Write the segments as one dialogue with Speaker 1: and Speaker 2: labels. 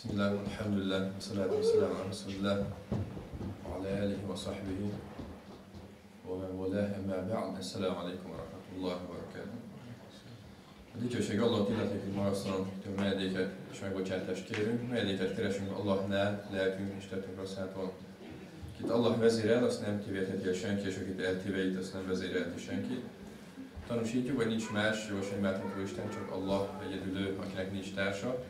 Speaker 1: Bismillah, alhamdulillah, salatu wassalamu ala rasulillah, wa ala alihi wa sahbihi, wa man walah, emma ba'd, assalamu alaikum wa rahmatullahi wa barakatuh. A dicsőség Allahot illetik, hogy magasztalunk, hogy menedéket és megbocsátást kérünk, menedéket keresünk Allahnál, lelkünk és tettünk rosszától. Akit Allah vezérel, azt nem tévedheti el senki, és akit eltéveit, azt nem vezérelheti senki. Tanúsítjuk, hogy nincs más, jó sem imádható Isten, csak Allah egyedülő, akinek nincs társa,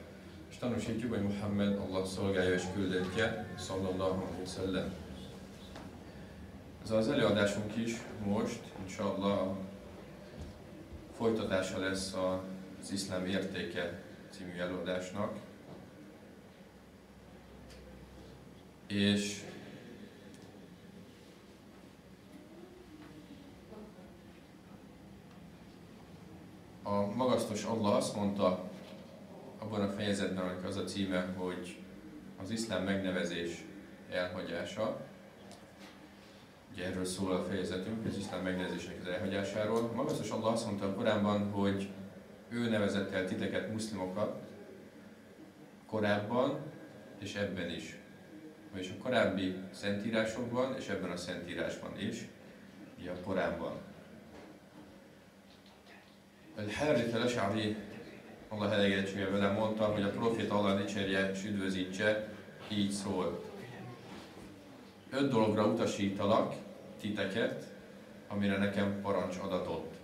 Speaker 1: és tanúsítjuk, hogy Muhammed Allah szolgálja és küldetje, sallallahu alaihi wasallam. Ez az előadásunk is most, inshallah, folytatása lesz az iszlám értéke című előadásnak. És a magasztos Allah azt mondta abban a fejezetben, aminek az a címe, hogy az iszlám megnevezés elhagyása. Ugye erről szól a fejezetünk, az iszlám megnevezésnek az elhagyásáról. Magasztos Allah azt mondta a Koránban, hogy ő nevezett el titeket, muszlimokat korábban és ebben is. Vagyis a korábbi szentírásokban és ebben a szentírásban is, ugye a Koránban. El-Harith al-Ash'ari Allah elégedettsége vele mondta, hogy a profét Allah dicsérje és üdvözítse, így szólt. Öt dologra utasítalak titeket, amire nekem parancs adatott.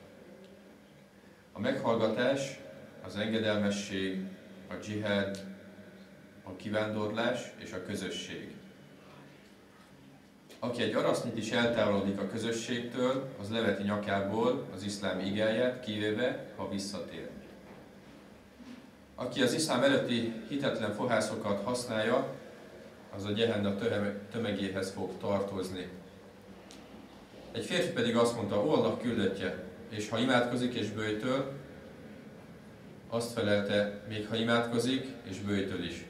Speaker 1: A meghallgatás, az engedelmesség, a dzsihád, a kivándorlás és a közösség. Aki egy arasznyit is eltávolodik a közösségtől, az leveti nyakából az iszlám igáját, kivéve, ha visszatér. Aki az iszlám előtti hitetlen fohászokat használja, az a gyehenna tömegéhez fog tartozni. Egy férfi pedig azt mondta, ó Allah küldöttje, és ha imádkozik és bőjtöl, azt felelte, még ha imádkozik és bőjtöl is.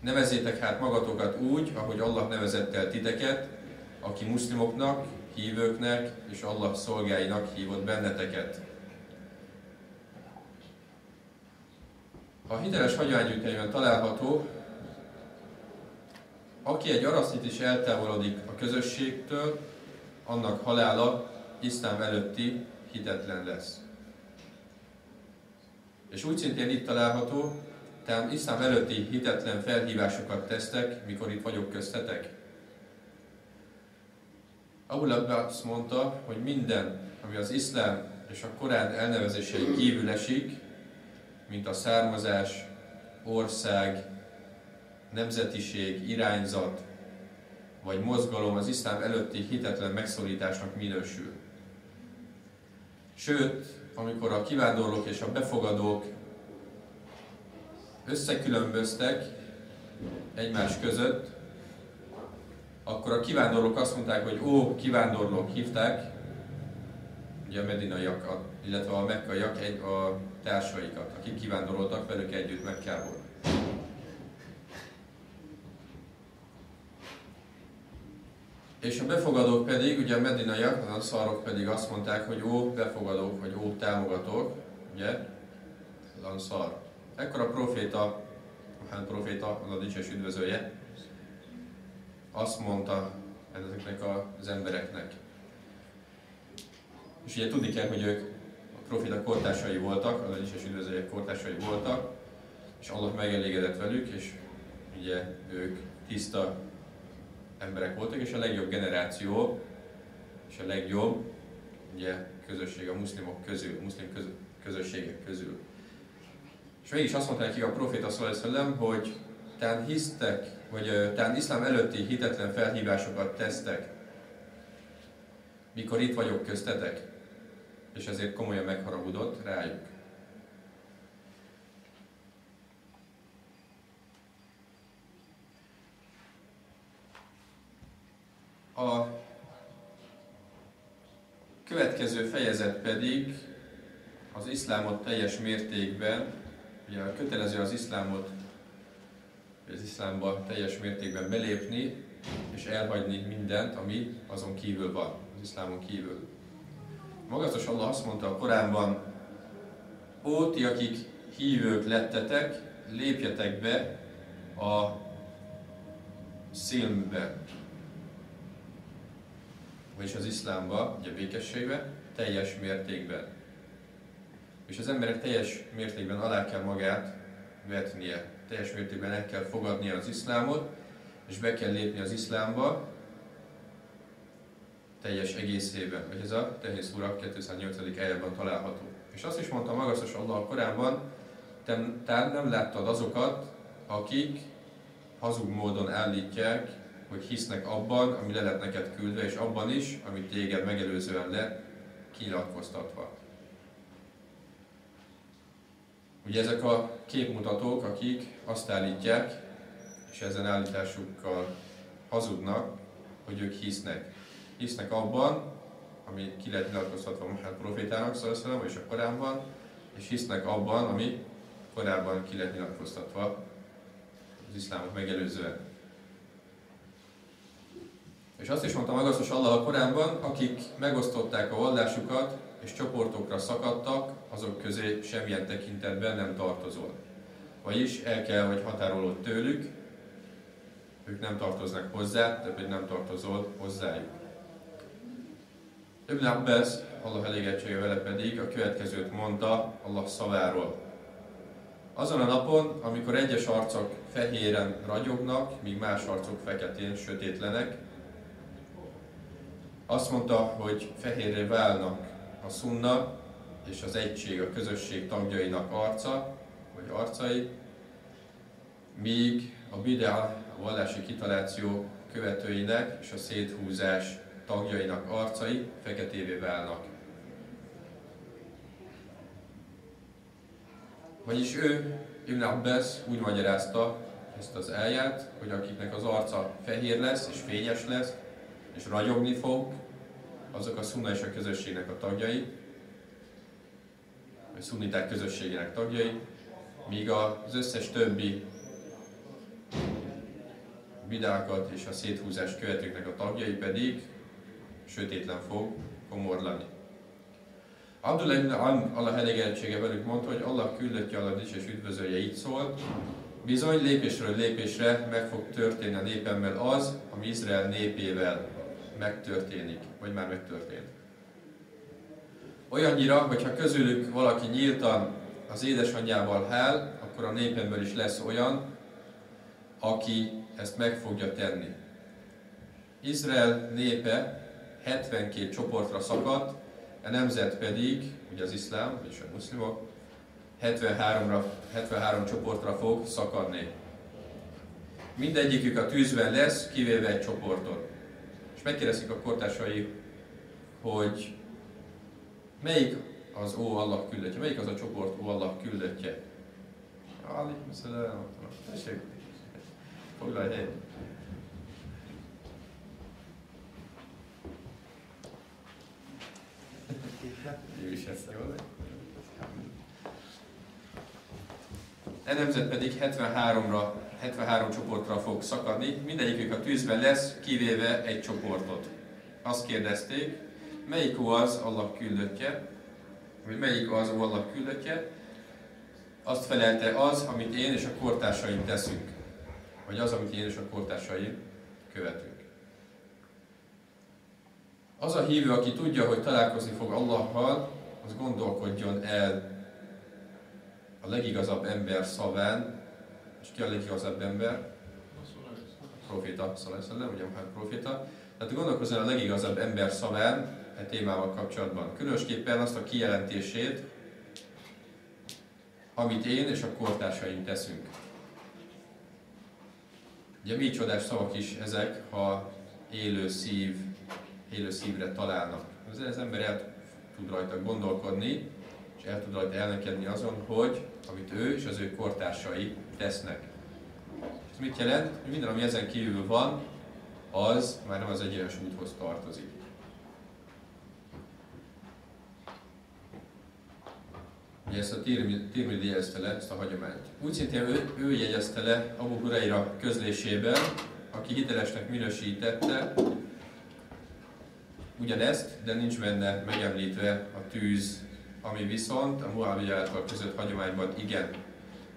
Speaker 1: Nevezzétek hát magatokat úgy, ahogy Allah nevezett el titeket, aki muszlimoknak, hívőknek és Allah szolgáinak hívott benneteket. A hiteles hagyománygyűjteményben található, aki egy arasztit is eltávolodik a közösségtől, annak halála iszlám előtti hitetlen lesz. És úgy szintén itt található, tehát iszlám előtti hitetlen felhívásokat tesztek, mikor itt vagyok köztetek. Abu Abbas mondta, hogy minden, ami az iszlám és a Korán elnevezései kívül esik, mint a származás, ország, nemzetiség, irányzat vagy mozgalom az iszlám előtti hitetlen megszólításnak minősül. Sőt, amikor a kivándorlók és a befogadók összekülönböztek egymás között, akkor a kivándorlók azt mondták, hogy ó, kivándorlók hívták, ugye a medinaiakat, illetve a mekkaiak egy, a társaikat, akik kivándoroltak velük együtt Mekkából. És a befogadók pedig, ugye a medinaiak, a szarok pedig azt mondták, hogy ó, befogadók, vagy ó, támogatók, ugye, az anszar. Ekkor a proféta, hát proféta, az a dicses üdvözője, azt mondta ezeknek az embereknek. És ugye tudni kell, hogy ők a proféta kortársai voltak, az a dicses üdvözőjek kortársai voltak, és Allah megelégedett velük, és ugye ők tiszta emberek voltak, és a legjobb generáció, és a legjobb ugye, közösség a muszlimok közül, muszlim köz, közösségek közül. És mégis azt mondta neki a proféta szallal hogy tán hisztek, vagy tán iszlám előtti hitetlen felhívásokat tesztek, mikor itt vagyok köztetek, és ezért komolyan megharagudott rájuk. A következő fejezet pedig az iszlámot teljes mértékben, ugye kötelező az iszlámot, az iszlámba teljes mértékben belépni, és elhagyni mindent, ami azon kívül van, az iszlámon kívül. Magasztos Allah azt mondta a Koránban, ó, ti, akik hívők lettetek, lépjetek be a szilmbe, vagyis az iszlámba, ugye békességbe, teljes mértékben. És az emberek teljes mértékben alá kell magát vetnie, teljes mértékben el kell fogadnia az iszlámot, és be kell lépni az iszlámba, teljes egészében, vagy ez a Tehész Urak 208. eljában található. És azt is mondta magasztos Allah a Koránban, te, te nem láttad azokat, akik hazug módon állítják, hogy hisznek abban, ami le lett neked küldve, és abban is, amit téged megelőzően le kinyilatkoztatva. Ugye ezek a képmutatók, akik azt állítják, és ezen állításukkal hazudnak, hogy ők hisznek. Hisznek abban, ami ki lett nyilatkoztatva Muhammad profétának, szóval és a Koránban, és hisznek abban, ami korábban ki lett nyilatkoztatva az iszlámot megelőzően. És azt is mondta magasztos Allah a Koránban, akik megosztották a vallásukat, és csoportokra szakadtak, azok közé semmilyen tekintetben nem tartozol. Vagyis el kell, hogy határolod tőlük, ők nem tartoznak hozzá, te pedig nem tartozol hozzájuk. Ibn Abbas, Allah elégettsége vele pedig a következőt mondta Allah szaváról. Azon a napon, amikor egyes arcok fehéren ragyognak, míg más arcok feketén sötétlenek, azt mondta, hogy fehérre válnak a szunna és az egység, a közösség tagjainak arca, vagy arcai, míg a bidea, a vallási kitaláció követőinek és a széthúzás tagjainak arcai feketévé válnak. Vagyis ő, Ibn Abbas úgy magyarázta ezt az elját, hogy akiknek az arca fehér lesz és fényes lesz, és ragyogni fog, azok a szunna és a közösségnek a tagjai, vagy szunniták közösségének tagjai, míg az összes többi vidákat és a széthúzás követőknek a tagjai pedig sötétlen fog komorlani. Abdullah ibn Allah elégedettsége velük mondta, hogy Allah küldöttje Allah és üdvözölje így szólt, bizony lépésről lépésre meg fog történni a népemmel az, ami Izrael népével megtörténik, vagy már megtörtént. Olyannyira, hogyha közülük valaki nyíltan az édesanyjával hál, akkor a népemből is lesz olyan, aki ezt meg fogja tenni. Izrael népe 72 csoportra szakadt, a nemzet pedig, ugye az iszlám, és a muszlimok, 73, 73 csoportra fog szakadni. Mindegyikük a tűzben lesz, kivéve egy csoportot. És megkérdezik a kortársai, hogy melyik az Ó Allah küldöttje, melyik az a csoport Ó Allah küldöttje. Tessék, foglalj helyet. Ő E nemzet pedig 73-ra, 73 csoportra fog szakadni, mindegyikük a tűzben lesz, kivéve egy csoportot. Azt kérdezték, melyik az Allah küldöttje, vagy melyik az Allah küldöttje, azt felelte az, amit én és a kortársaim teszünk, vagy az, amit én és a kortársaim követünk. Az a hívő, aki tudja, hogy találkozni fog Allahval, az gondolkodjon el a legigazabb ember szaván, és ki a legigazabb ember? Proféta, szalajszallem, ugye hát proféta. Tehát gondolkozzon a legigazabb ember szaván, e témával kapcsolatban. Különösképpen azt a kijelentését, amit én és a kortársaim teszünk. Ugye mi csodás szavak is ezek, ha élő szív élő szívre találnak. Az, az ember el tud rajta gondolkodni, és el tud rajta elnekedni azon, hogy amit ő és az ő kortársai tesznek. Ez mit jelent? Hogy minden, ami ezen kívül van, az már nem az egyenes úthoz tartozik. Ugye ezt a Tirmidhi jegyezte le, ezt a hagyományt. Úgy szintén ő, ő jegyezte le Abu Huraira közlésében, aki hitelesnek minősítette, ugyanezt, de nincs benne megemlítve a tűz, ami viszont a által között hagyományban igen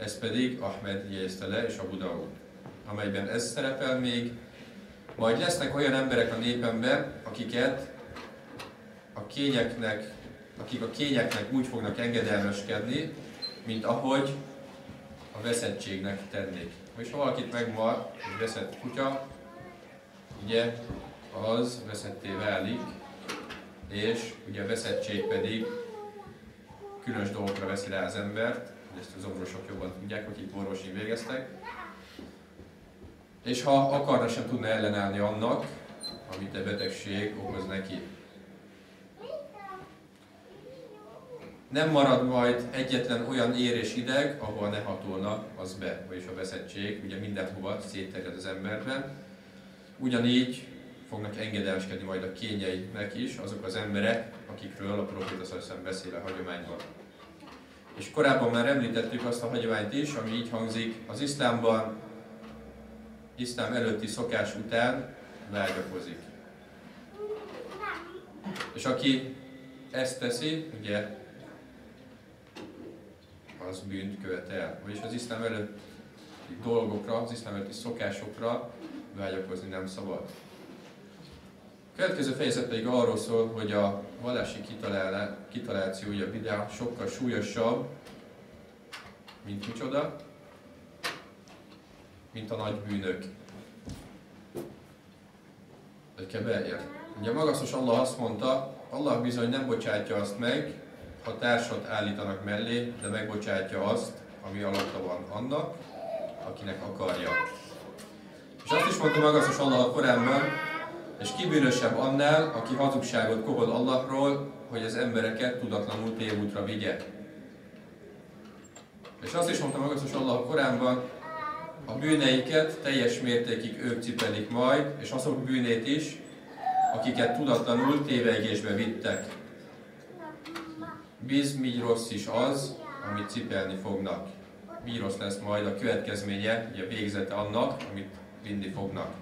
Speaker 1: ez pedig Ahmed jegyezte le és Abu Daud, amelyben ez szerepel még, majd lesznek olyan emberek a népemben, akiket a kényeknek, akik a kényeknek úgy fognak engedelmeskedni, mint ahogy a veszettségnek tennék. És ha valakit megmar egy veszett kutya, ugye az veszetté válik, és ugye a veszettség pedig különös dolgokra veszi rá az embert, ezt az orvosok jobban tudják, akik orvosi végeztek, és ha akarna, sem tudna ellenállni annak, amit a betegség okoz neki. Nem marad majd egyetlen olyan ér és ideg, ahol ne hatolna az be, vagyis a veszettség, ugye mindenhova szétterjed az emberben. Ugyanígy fognak engedelmeskedni majd a kényeinek is azok az emberek, akikről a proféta beszél a hagyományban. És korábban már említettük azt a hagyományt is, ami így hangzik, az iszlámban, iszlám előtti szokás után vágyakozik. És aki ezt teszi, ugye, az bűnt követel. Vagyis az iszlám előtti dolgokra, az iszlám előtti szokásokra vágyakozni nem szabad. Következő fejezet pedig arról szól, hogy a vallási a bidá sokkal súlyosabb, mint micsoda, mint a nagy bűnök. Hogy kell beérni. Ugye magaszos Allah azt mondta, Allah bizony nem bocsátja azt meg, ha társat állítanak mellé, de megbocsátja azt, ami alatta van annak, akinek akarja. És azt is mondta magaszos Allah a korábban, és kibűnösebb annál, aki hazugságot kohol Allahról, hogy az embereket tudatlanul tévútra vigye. És azt is mondta magasztos Allah a Koránban, a bűneiket teljes mértékig ők cipelik majd, és azok bűnét is, akiket tudatlanul tévegésbe vittek. Biz, mi rossz is az, amit cipelni fognak. Mi rossz lesz majd a következménye, ugye a végzete annak, amit vinni fognak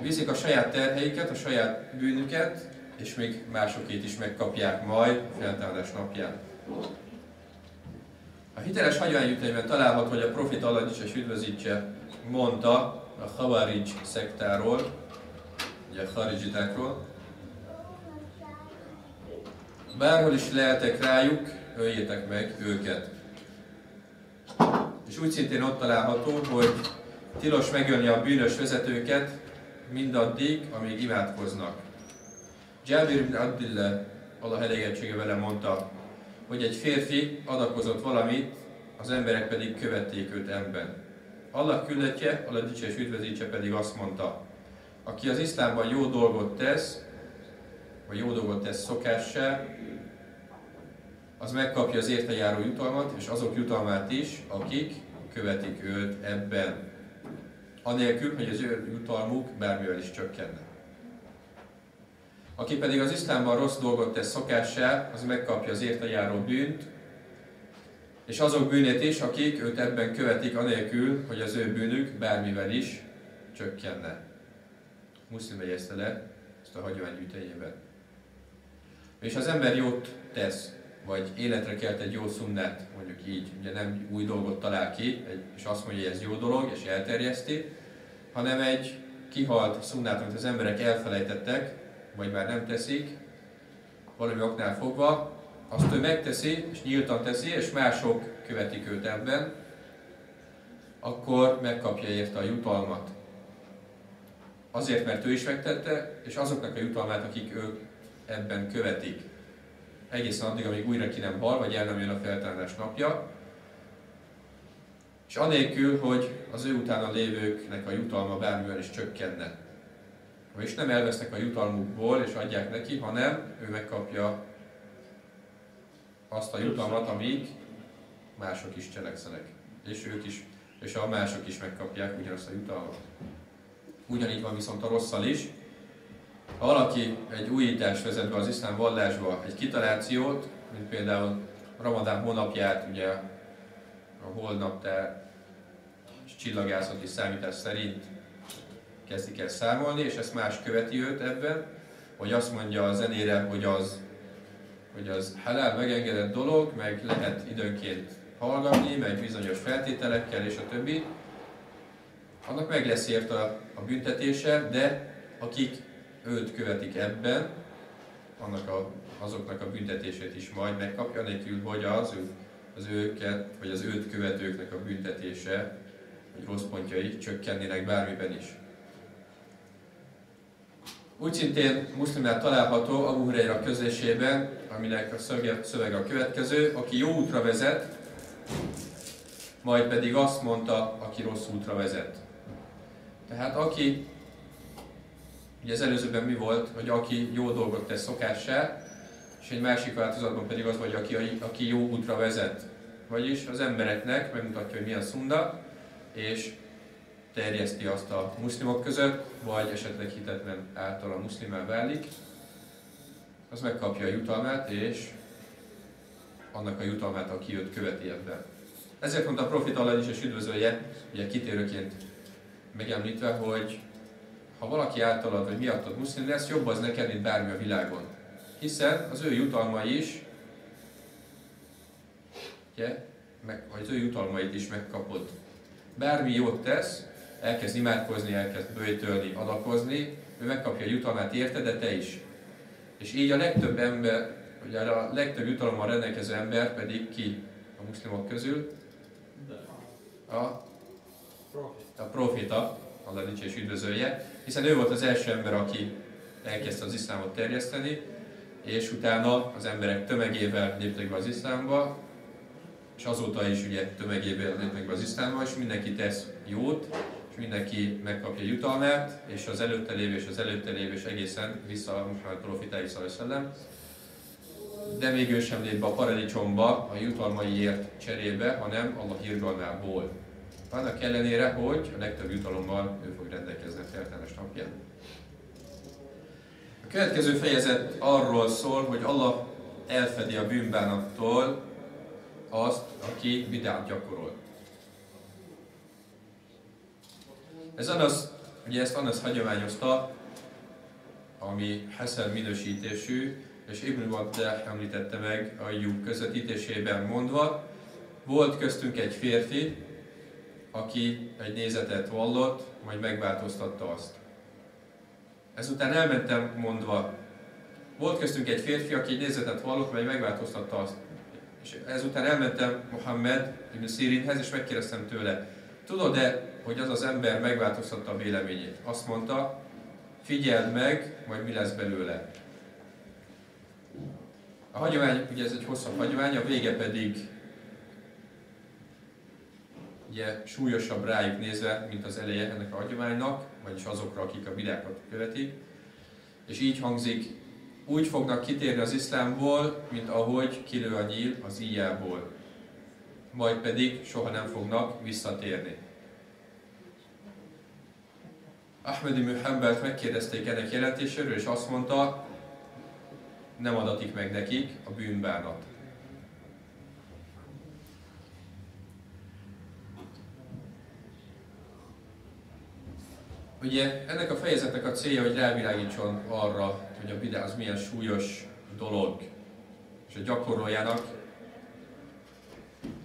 Speaker 1: viszik a saját terheiket, a saját bűnüket, és még másokét is megkapják majd a feltámadás napján. A hiteles hagyományüteiben található, hogy a profit Allah is és üdvözítse mondta a Khawarij szektáról, ugye a Kharijitákról, bárhol is lehetek rájuk, öljétek meg őket. És úgy szintén ott található, hogy tilos megölni a bűnös vezetőket, mindaddig, amíg imádkoznak. Jabir ibn Abdillah, Allah elégettsége vele mondta, hogy egy férfi adakozott valamit, az emberek pedig követték őt ebben. Allah küldetje, Allah dicsés üdvözítse pedig azt mondta, aki az iszlámban jó dolgot tesz, vagy jó dolgot tesz szokássá, az megkapja az érte járó jutalmat, és azok jutalmát is, akik követik őt ebben anélkül, hogy az ő jutalmuk bármivel is csökkenne. Aki pedig az iszlámban rossz dolgot tesz szokássá, az megkapja az érte járó bűnt, és azok bűnét is, akik őt ebben követik, anélkül, hogy az ő bűnük bármivel is csökkenne. Muszlim jegyezte le ezt a hagyománygyűjtőjében. És az ember jót tesz, vagy életre kelt egy jó szunnet, mondjuk így, ugye nem új dolgot talál ki, és azt mondja, hogy ez jó dolog, és elterjeszti, hanem egy kihalt szunnát, amit az emberek elfelejtettek, vagy már nem teszik, valami oknál fogva, azt ő megteszi, és nyíltan teszi, és mások követik őt ebben, akkor megkapja érte a jutalmat. Azért, mert ő is megtette, és azoknak a jutalmát, akik ők ebben követik egészen addig, amíg újra ki nem hal, vagy el nem jön a feltámadás napja, és anélkül, hogy az ő utána lévőknek a jutalma bármivel is csökkenne. És nem elvesznek a jutalmukból és adják neki, hanem ő megkapja azt a jutalmat, amíg mások is cselekszenek. És ők is, és a mások is megkapják ugyanazt a jutalmat. Ugyanígy van viszont a rosszal is, ha valaki egy újítás vezet be az iszlám vallásba, egy kitalációt, mint például Ramadán hónapját, ugye a holnaptár csillagászati számítás szerint kezdik el számolni, és ezt más követi őt ebben, hogy azt mondja a zenére, hogy az, hogy az halál megengedett dolog, meg lehet időnként hallgatni, meg bizonyos feltételekkel és a többi, annak meg lesz ért a, a büntetése, de akik őt követik ebben, annak a, azoknak a büntetését is majd megkapja, nélkül, hogy az, ő, az őket, vagy az őt követőknek a büntetése, vagy rossz pontjai csökkennének bármiben is. Úgy szintén muszlimnál található a Hureyra közösségben, aminek a szöveg a következő, aki jó útra vezet, majd pedig azt mondta, aki rossz útra vezet. Tehát aki, ugye az előzőben mi volt, hogy aki jó dolgot tesz szokássá, és egy másik változatban pedig az, hogy aki, aki jó útra vezet. Vagyis az embereknek megmutatja, hogy mi a szunda, és terjeszti azt a muszlimok között, vagy esetleg hitetlen által a muszlimá válik, az megkapja a jutalmát, és annak a jutalmát, aki őt követi ebben. Ezért mondta a profit Allah is, és üdvözölje, ugye kitérőként megemlítve, hogy ha valaki általad vagy miattad muszlim lesz, jobb az neked, mint bármi a világon. Hiszen az ő jutalma is, ugye, meg, vagy az ő jutalmait is megkapod. Bármi jót tesz, elkezd imádkozni, elkezd bőjtölni, adakozni, ő megkapja a jutalmát érte, de te is. És így a legtöbb ember, ugye a legtöbb jutalommal rendelkező ember pedig ki a muszlimok közül? A, a profita, Allah és üdvözölje, hiszen ő volt az első ember, aki elkezdte az iszlámot terjeszteni, és utána az emberek tömegével léptek be az iszlámba, és azóta is ugye tömegével lépnek be az iszlámba, és mindenki tesz jót, és mindenki megkapja jutalmát, és az előtte lévő és az előtte lévő és egészen vissza a Muhammad profitáig szallal de még ő sem lép be a paradicsomba a jutalmaiért cserébe, hanem Allah irgalmából. Annak ellenére, hogy a legtöbb jutalommal ő fog rendelkezni a feltelmes napján. A következő fejezet arról szól, hogy Allah elfedi a bűnbánattól azt, aki bidát gyakorol. Ez Anas, ugye ezt Anas hagyományozta, ami Hesed minősítésű, és Ibn Waddah említette meg a Juk közvetítésében mondva, volt köztünk egy férfi, aki egy nézetet vallott, majd megváltoztatta azt. Ezután elmentem mondva, volt köztünk egy férfi, aki egy nézetet vallott, majd megváltoztatta azt. És ezután elmentem Mohammed ibn Sirinhez, és megkérdeztem tőle, tudod-e, hogy az az ember megváltoztatta a véleményét? Azt mondta, figyeld meg, majd mi lesz belőle. A hagyomány, ugye ez egy hosszabb hagyomány, a vége pedig ugye súlyosabb rájuk nézve, mint az eleje ennek a hagyománynak, vagyis azokra, akik a bidákat követik. És így hangzik, úgy fognak kitérni az iszlámból, mint ahogy kilő a nyíl az íjából. Majd pedig soha nem fognak visszatérni. Ahmed ibn Hanbelt megkérdezték ennek jelentéséről, és azt mondta, nem adatik meg nekik a bűnbánat. Ugye ennek a fejezetnek a célja, hogy rávilágítson arra, hogy a bidá az milyen súlyos dolog, és a gyakoroljának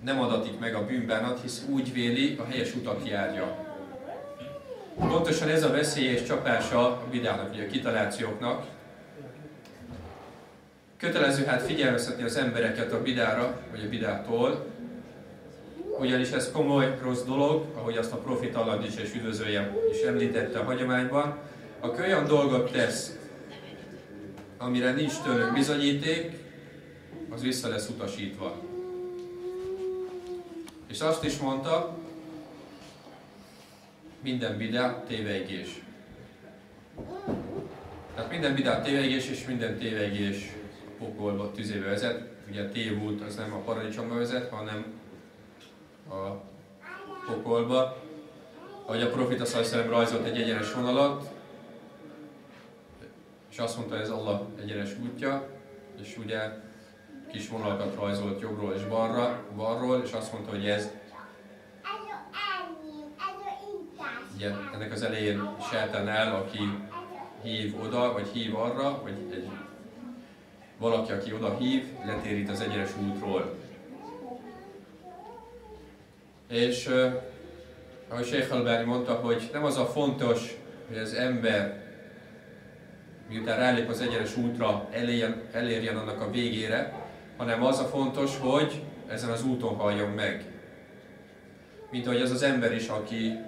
Speaker 1: nem adatik meg a bűnbánat, hisz úgy véli, a helyes utat járja. Pontosan ez a veszély és csapása a bidának, ugye a kitalációknak. Kötelező hát figyelmeztetni az embereket a bidára, vagy a bidától, ugyanis ez komoly, rossz dolog, ahogy azt a profit is és üdvözöljem is említette a hagyományban. Aki olyan dolgot tesz, amire nincs tőlünk bizonyíték, az vissza lesz utasítva. És azt is mondta, minden bidá téveigés. Tehát minden bidá téveigés, és minden téveigés pokolba, tüzébe vezet. Ugye a tévút az nem a paradicsomba vezet, hanem a pokolba. Ahogy a Profita Szajszerem rajzolt egy egyenes vonalat, és azt mondta, ez Allah egyenes útja, és ugye kis vonalakat rajzolt jobbról és balra, balról, és azt mondta, hogy ez ugye ennek az elején sejten el, aki hív oda, vagy hív arra, vagy egy, valaki, aki oda hív, letérít az egyenes útról. És ahogy Sheikh Albani mondta, hogy nem az a fontos, hogy az ember miután rálép az egyenes útra, elérjen, elérjen annak a végére, hanem az a fontos, hogy ezen az úton halljon meg. Mint ahogy az az ember is, aki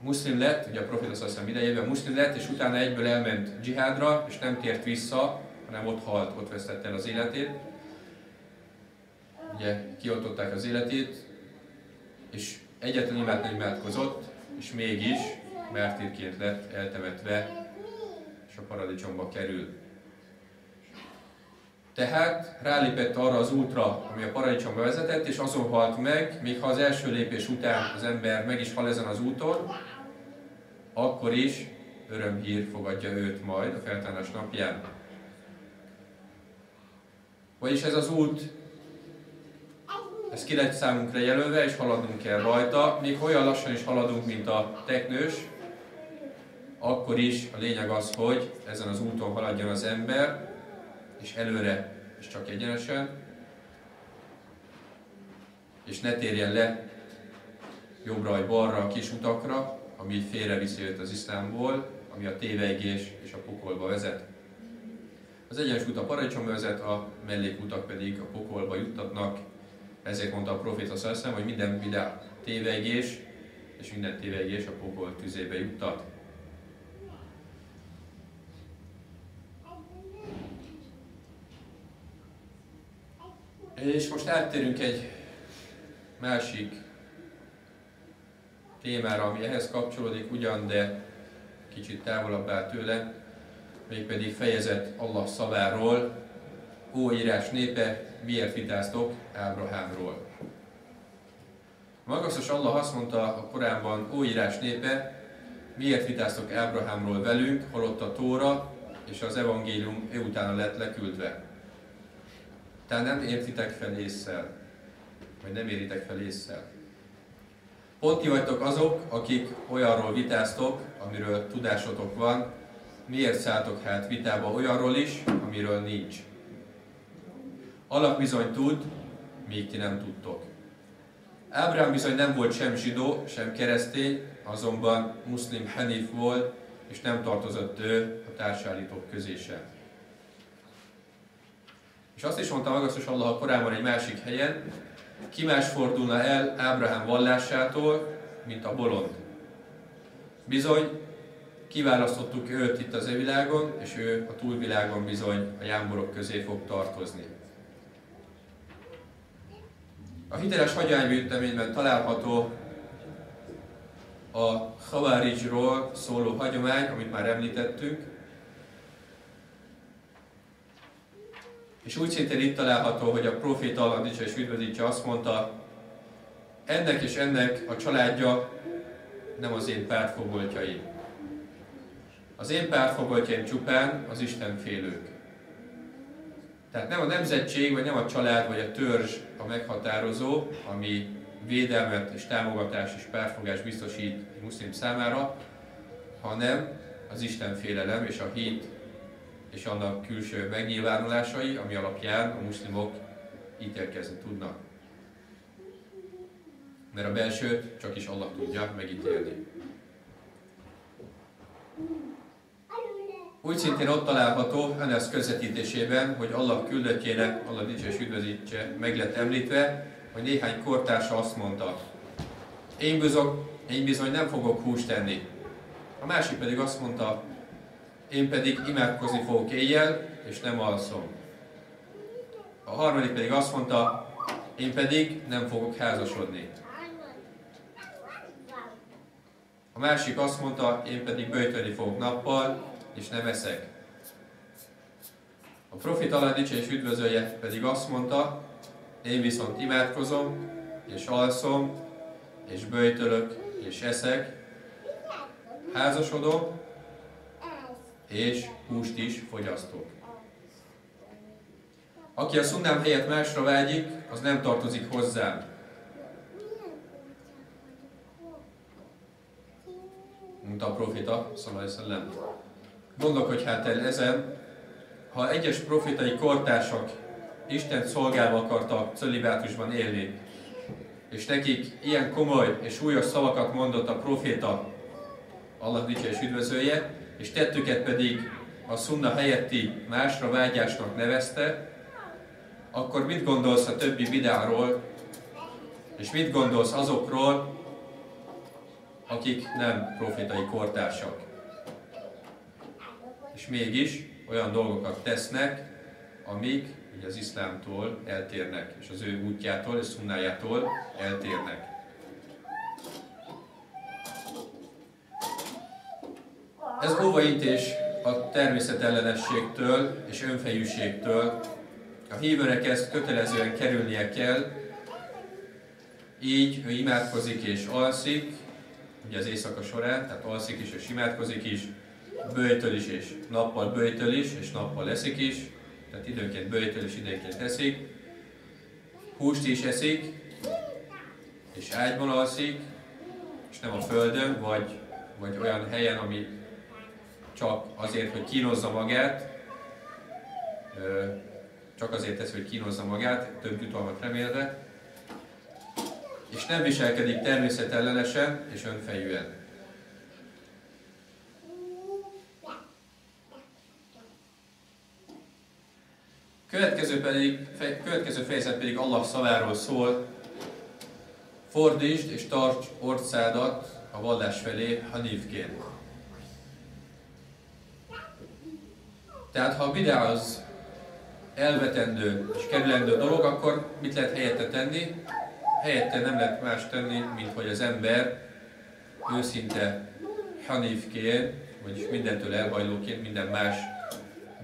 Speaker 1: muszlim lett, ugye a profita szaszám idejében muszlim lett, és utána egyből elment dzsihádra, és nem tért vissza, hanem ott halt, ott vesztette el az életét. Ugye kioltották az életét, és egyetlen imát nem imádkozott, és mégis mártírként lett eltemetve, és a paradicsomba kerül. Tehát rálépett arra az útra, ami a paradicsomba vezetett, és azon halt meg, még ha az első lépés után az ember meg is hal ezen az úton, akkor is örömhír fogadja őt majd a feltárás napján. Vagyis ez az út, ez ki lett számunkra jelölve, és haladnunk kell rajta. Még olyan lassan is haladunk, mint a teknős, akkor is a lényeg az, hogy ezen az úton haladjon az ember, és előre, és csak egyenesen, és ne térjen le jobbra vagy balra a kis utakra, ami félreviszi őt az iszlámból, ami a tévejgés és a pokolba vezet. Az egyenes út a paradicsom vezet, a mellékutak pedig a pokolba juttatnak, ezért mondta a proféta szeszem, hogy minden minden tévejgés, és minden tévejgés a pokol tüzébe juttat. És most áttérünk egy másik témára, ami ehhez kapcsolódik ugyan, de kicsit távolabb áll tőle, mégpedig fejezett Allah szaváról, Ó írás népe, miért vitáztok Ábrahámról? Magaszos Allah azt mondta a Koránban, Ó írás népe, miért vitáztok Ábrahámról velünk, holott a Tóra és az evangélium ő utána lett leküldve. Tehát nem értitek fel észszel, vagy nem éritek fel észszel. Pont ti vagytok azok, akik olyanról vitáztok, amiről tudásotok van, miért szálltok hát vitába olyanról is, amiről nincs. Alak bizony tud, míg ti nem tudtok. Ábrám bizony nem volt sem zsidó, sem keresztény, azonban muszlim hanif volt, és nem tartozott ő a társállítók közé sem. És azt is mondta magasztos Allah a korábban egy másik helyen, ki más fordulna el Ábrahám vallásától, mint a bolond. Bizony, kiválasztottuk őt itt az evilágon, és ő a túlvilágon bizony a jámborok közé fog tartozni. A hiteles hagyománygyűjteményben található a Khawarijról szóló hagyomány, amit már említettünk, És úgy szintén itt található, hogy a proféta Allah és üdvözítse azt mondta, ennek és ennek a családja nem az én pártfogoltjaim. Az én pártfogoltjaim csupán az Isten félők. Tehát nem a nemzetség, vagy nem a család, vagy a törzs a meghatározó, ami védelmet és támogatás és pártfogás biztosít egy muszlim számára, hanem az Isten félelem és a hit és annak külső megnyilvánulásai, ami alapján a muszlimok ítélkezni tudnak. Mert a belsőt csak is Allah tudja megítélni. Úgy szintén ott található Enes közvetítésében, hogy Allah küldöttjének, Allah dicsős üdvözítse, meg lett említve, hogy néhány kortársa azt mondta, én bizony, én bizony nem fogok húst tenni. A másik pedig azt mondta, én pedig imádkozni fogok éjjel, és nem alszom. A harmadik pedig azt mondta, én pedig nem fogok házasodni. A másik azt mondta, én pedig böjtölni fogok nappal, és nem eszek. A profit alá és üdvözölje pedig azt mondta, én viszont imádkozom, és alszom, és böjtölök, és eszek, házasodom, és húst is fogyasztok. Aki a szunnám helyett másra vágyik, az nem tartozik hozzám. Mondta a profita, szallal Mondok, hogy hát el ezen, ha egyes profitai kortársak Isten szolgálva akartak cölibátusban élni, és nekik ilyen komoly és súlyos szavakat mondott a proféta, Allah dicső és üdvözölje, és tettüket pedig a szunna helyetti másra vágyásnak nevezte, akkor mit gondolsz a többi bidáról, és mit gondolsz azokról, akik nem profétai kortársak? És mégis olyan dolgokat tesznek, amik ugye az iszlámtól eltérnek, és az ő útjától és szunnájától eltérnek. Ez óvaintés a természetellenességtől és önfejűségtől. A hívőnek ezt kötelezően kerülnie kell, így ő imádkozik és alszik, ugye az éjszaka során, tehát alszik is és imádkozik is, bőjtöl is és nappal bőjtöl is, és nappal eszik is, tehát időnként bőjtöl és időnként eszik, húst is eszik, és ágyban alszik, és nem a földön, vagy, vagy olyan helyen, ami csak azért, hogy kínozza magát, csak azért tesz, hogy kínozza magát, több jutalmat remélve, és nem viselkedik természetellenesen és önfejűen. Következő, pedig, következő fejezet pedig Allah szaváról szól, fordítsd és tarts orcádat a vallás felé hanívként. Tehát ha a bidá az elvetendő és kerülendő dolog, akkor mit lehet helyette tenni? Helyette nem lehet más tenni, mint hogy az ember őszinte hanívként, vagyis mindentől elhajlóként, minden más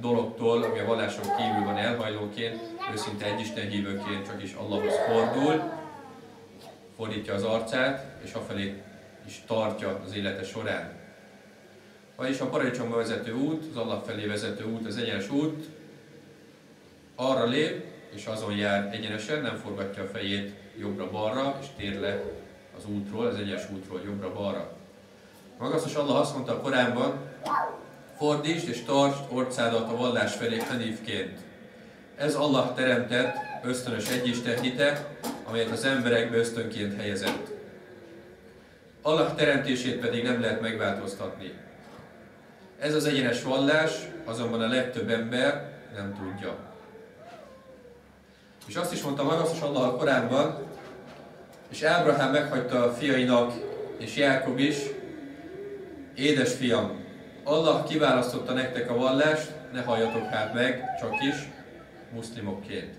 Speaker 1: dologtól, ami a valláson kívül van elhajlóként, őszinte egy hívőként csak is Allahhoz fordul, fordítja az arcát, és afelé is tartja az élete során. Vagyis a paradicsomba vezető út, az Allah felé vezető út, az egyenes út, arra lép, és azon jár egyenesen, nem forgatja a fejét jobbra-balra, és tér le az útról, az egyes útról jobbra-balra. Magasztos Allah azt mondta a Koránban, fordítsd és tartsd orcádat a vallás felé hanívként. Ez Allah teremtett ösztönös egyisten hite, amelyet az emberekbe ösztönként helyezett. Allah teremtését pedig nem lehet megváltoztatni. Ez az egyenes vallás azonban a legtöbb ember nem tudja. És azt is mondta magasztos Allah a Koránban, és Ábrahám meghagyta a fiainak, és Jákob is, édes fiam, Allah kiválasztotta nektek a vallást, ne halljatok hát meg, csak is muszlimokként.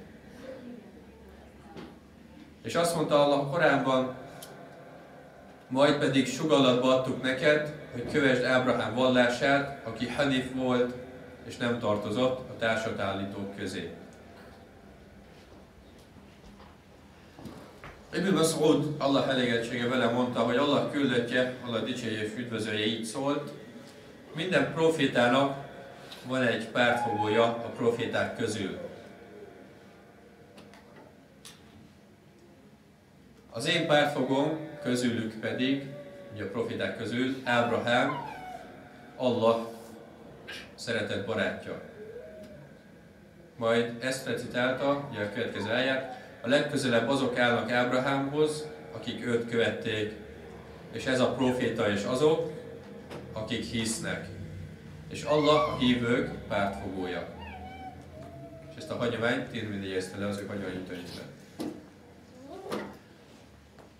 Speaker 1: És azt mondta Allah Koránban, majd pedig sugallatba adtuk neked, hogy kövesd Ábrahám vallását, aki Hanif volt, és nem tartozott a társat állítók közé. Ibn Mas'ud, Allah elégettsége vele mondta, hogy Allah küldöttje, Allah dicsérje és üdvözölje így szólt, minden profétának van egy pártfogója a proféták közül. Az én pártfogom közülük pedig, ugye a proféták közül, Ábrahám, Allah szeretett barátja. Majd ezt recitálta, ugye a következő áját, a legközelebb azok állnak Ábrahámhoz, akik őt követték, és ez a proféta és azok, akik hisznek. És Allah a hívők pártfogója. És ezt a hagyományt Tirmidhi jegyezte le az ő hagyományi könyvben.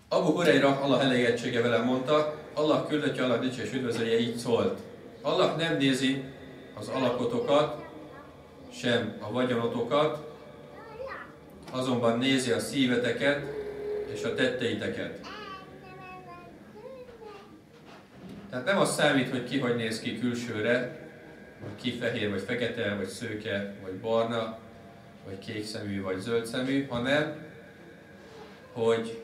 Speaker 1: Abu Huraira, Allah elégettsége velem mondta, Allah küldöttje, Allah dicső és üdvözölje, így szólt. Allah nem nézi az alakotokat, sem a vagyonotokat, azonban nézi a szíveteket és a tetteiteket. Tehát nem az számít, hogy ki hogy néz ki külsőre, hogy ki fehér, vagy fekete, vagy szőke, vagy barna, vagy kék szemű, vagy zöld szemű, hanem hogy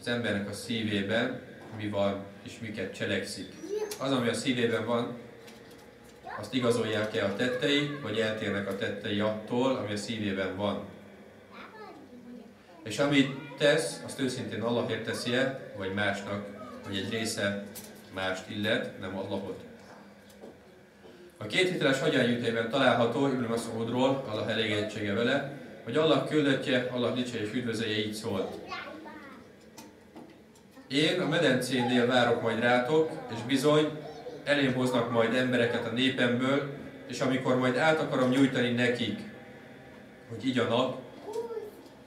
Speaker 1: az embernek a szívében mi van, és miket cselekszik. Az, ami a szívében van, azt igazolják-e a tettei, vagy eltérnek a tettei attól, ami a szívében van. És amit tesz, azt őszintén Allahért teszi-e, vagy másnak, vagy egy része mást illet, nem Allahot. A két hiteles hagyányütében található Ibn Mas'udról, Allah elégedettsége vele, hogy Allah küldöttje, Allah dicsérje és üdvözölje így szólt. én a medencénél várok majd rátok, és bizony elém hoznak majd embereket a népemből, és amikor majd át akarom nyújtani nekik, hogy igyanak,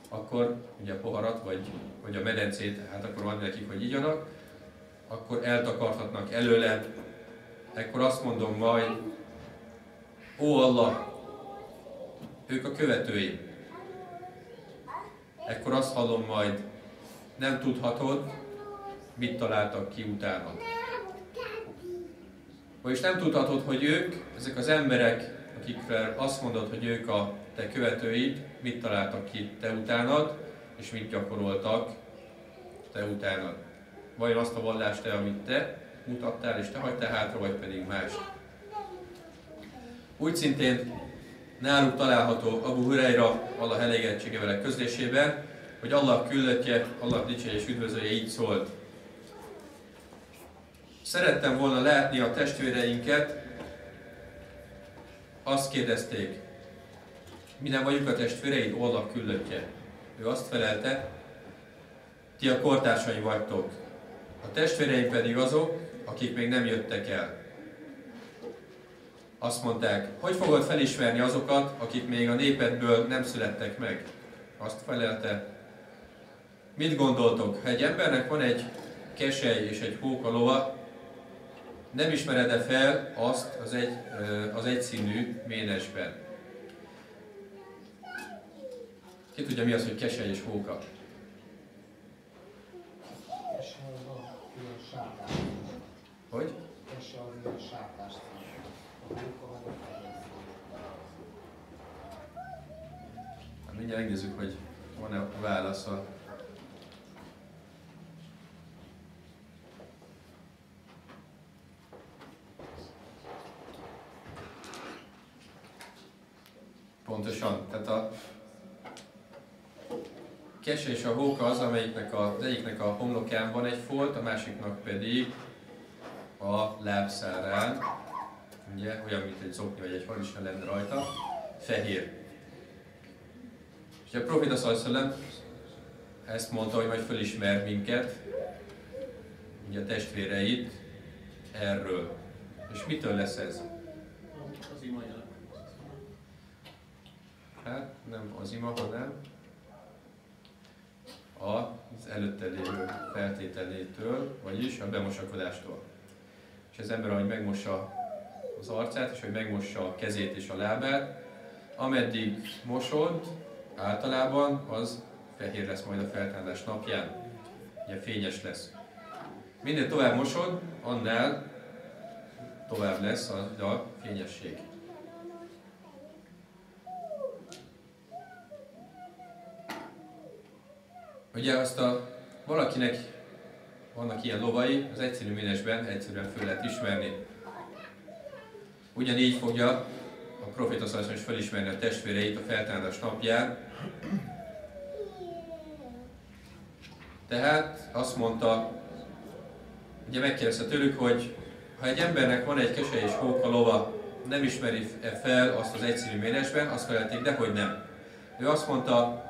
Speaker 1: akkor ugye a poharat, vagy, vagy a medencét át akarom adni nekik, hogy igyanak, akkor eltakarhatnak előle, ekkor azt mondom majd, ó Allah, ők a követőim. Ekkor azt hallom majd, nem tudhatod, mit találtak ki utána. Vagyis nem tudhatod, hogy ők, ezek az emberek, akikre azt mondod, hogy ők a te követőid, mit találtak ki te utánad, és mit gyakoroltak te utánad. Vajon azt a vallást te, amit te mutattál, és te hagytál hátra, vagy pedig más. Úgy szintén náluk található Abu Huraira, Allah elégedettsége vele közlésében, hogy Allah küldetje, Allah dicsérje és üdvözölje így szólt. Szerettem volna látni a testvéreinket, azt kérdezték, mi nem vagyunk a testvéreid, Allah küldöttje. Ő azt felelte, ti a kortársai vagytok. Testvéreim pedig azok, akik még nem jöttek el. Azt mondták, hogy fogod felismerni azokat, akik még a népedből nem születtek meg? Azt felelte, mit gondoltok, ha egy embernek van egy kesely és egy hóka nem ismered-e fel azt az, egy, az egyszínű ménesben? Ki tudja mi az, hogy kesely és hóka? Hogy? Az ilyen sápás hát mindjárt megnézzük, hogy van-e válasza. Pontosan. Tehát a kese és a hóka az, amelyiknek a, az egyiknek a homlokán van egy folt, a másiknak pedig a lábszárán, ugye, olyan, mint egy zokni vagy egy harisnya lenne rajta, fehér. És a Profita Szalszalem ezt mondta, hogy majd fölismer minket, ugye a testvéreit erről. És mitől lesz ez? Az ima Hát nem az ima, hanem az előtte lévő feltételétől, vagyis a bemosakodástól. És az ember, ahogy megmossa az arcát, és hogy megmossa a kezét és a lábát, ameddig mosod, általában az fehér lesz majd a feltámadás napján, ugye fényes lesz. Minél tovább mosod, annál tovább lesz a, a fényesség. Ugye azt a valakinek vannak ilyen lovai, az egyszerű ménesben egyszerűen föl lehet ismerni. Ugyanígy fogja a proféta is felismerni a testvéreit a feltámadás napján. Tehát azt mondta, ugye megkérdezte tőlük, hogy ha egy embernek van egy kese és hóka lova, nem ismeri -e fel azt az egyszerű ménesben, azt felelték, de hogy nem. Ő azt mondta,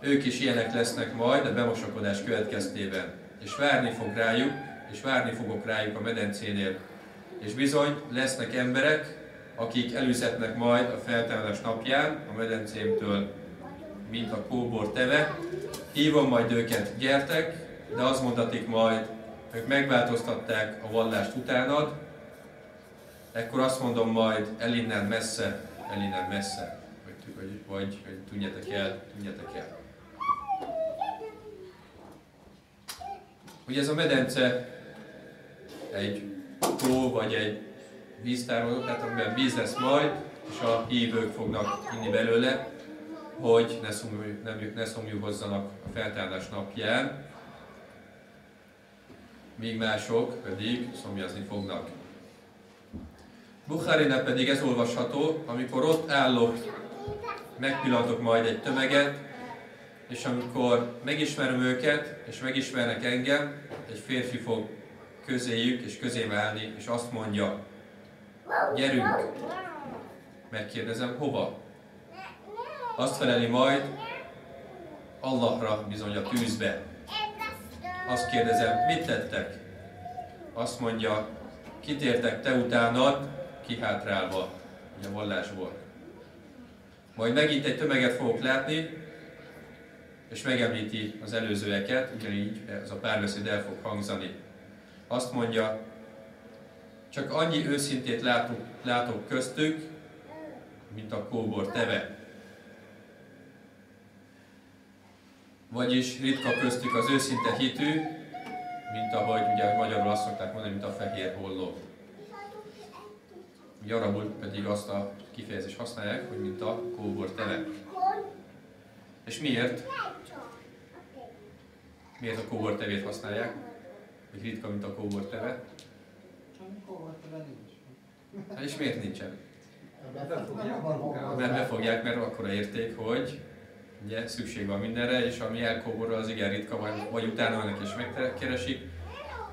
Speaker 1: ők is ilyenek lesznek majd a bemosakodás következtében, és várni fog rájuk, és várni fogok rájuk a medencénél. És bizony lesznek emberek, akik előzetnek majd a feltámadás napján a medencémtől, mint a kóbor teve. Hívom majd őket, gyertek, de azt mondatik majd, ők megváltoztatták a vallást utánad, ekkor azt mondom majd, el messze, el messze, vagy, vagy, vagy, vagy tűnjetek el, tűnjetek el. Ugye ez a medence egy tó vagy egy víztároló, tehát amiben víz lesz majd, és a hívők fognak inni belőle, hogy ne, szomjú, nem, ne szomjúhozzanak a feltárdás napján, míg mások pedig szomjazni fognak. Bukharinál pedig ez olvasható, amikor ott állok, megpillantok majd egy tömeget, és amikor megismerem őket, és megismernek engem, egy férfi fog közéjük és közém állni, és azt mondja, gyerünk, megkérdezem, hova? Azt feleli majd, Allahra bizony a tűzbe. azt kérdezem, mit tettek? Azt mondja, kitértek te utánad, kihátrálva, ugye a vallásból. Majd megint egy tömeget fogok látni, és megemlíti az előzőeket, ugyanígy ez a párbeszéd el fog hangzani. Azt mondja, csak annyi őszintét látok, látok köztük, mint a kóbor teve. Vagyis ritka köztük az őszinte hitű, mint ahogy ugye magyarul azt szokták mondani, mint a fehér holló. Ugye arabul pedig azt a kifejezést használják, hogy mint a kóbor teve. És miért? Miért a kóbor tevét használják? Hogy ritka, mint a kóbor teve? Hát és miért nincsen? Mert befogják, mert akkora érték, hogy ugye szükség van mindenre, és ami elkóborol az igen ritka, vagy, vagy utána annak is megkeresik,